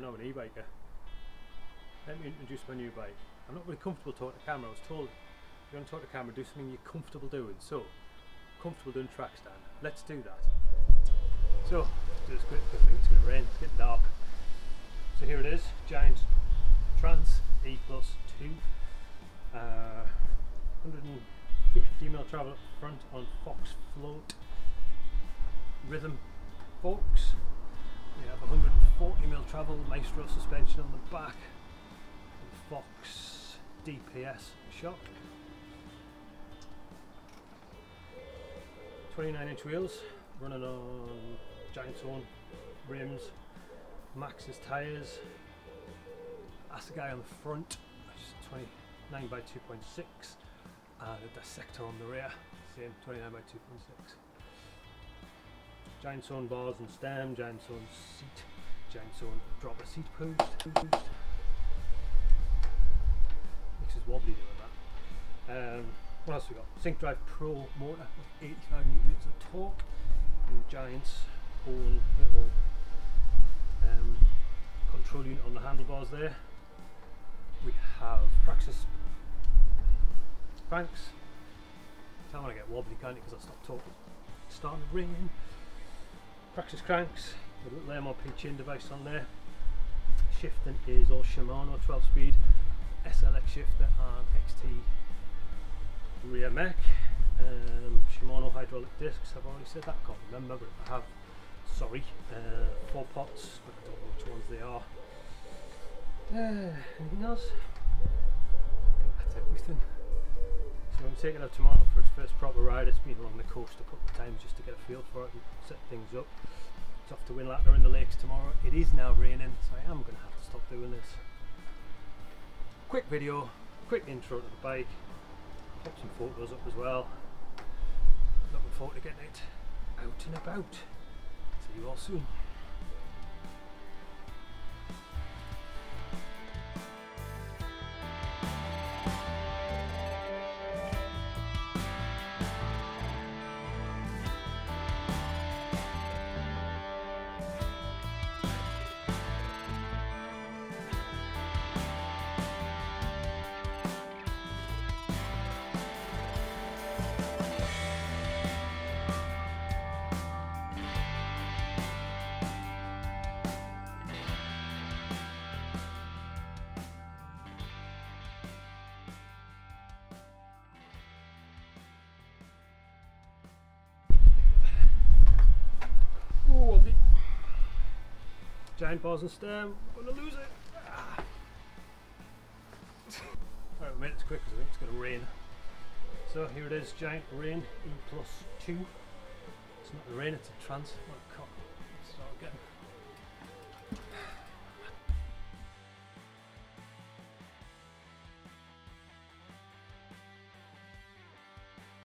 now an e-biker. Let me introduce my new bike. I'm not really comfortable talking to camera. I was told if you're going to talk to camera, do something you're comfortable doing. So, comfortable doing track stand. Let's do that. So, do this quick I think it's going to rain. It's getting dark. So here it is, Giant Trance E Plus 2. Uh, 150 mil travel up front on Fox Float rhythm forks. We have 140 mil travel Maestro suspension on the back. Fox DPS shock. 29 inch wheels running on Giant's own rims, Maxxis tyres, Assegai on the front, which is 29 by 2.6, and a dissector on the rear, same 29 by 2.6. Giant's own bars and stem, giant own seat, Giant's own dropper seat post. Makes us wobbly doing that. Um, what else we got? Sync Drive Pro motor with 85 newton meters of torque and Giant's own little um, control unit on the handlebars there. We have Praxis cranks. Tell when I get wobbly can't it? because I stopped talking. It's starting to rain. Praxis cranks little MRP chain device on there. Shifting is all Shimano 12 speed SLX shifter and XT rear mech. Um, Shimano hydraulic discs, I've already said that, can't remember, but I have, sorry. Uh, four pots, I don't know which ones they are. Uh, anything else? Taking out tomorrow for its first proper ride. It's been along the coast a couple of times just to get a feel for it and set things up. It's off to Whinlatter in the lakes tomorrow. It is now raining, so I am going to have to stop doing this. Quick video, quick intro to the bike, pop some photos up as well. Looking forward to getting it out and about. See you all soon. Giant balls and stem. I'm gonna lose it. Ah. Alright, we made it quick because I think it's gonna rain. So here it is, Giant Rain E plus 2. It's not the rain, it's a Trance. What a cock.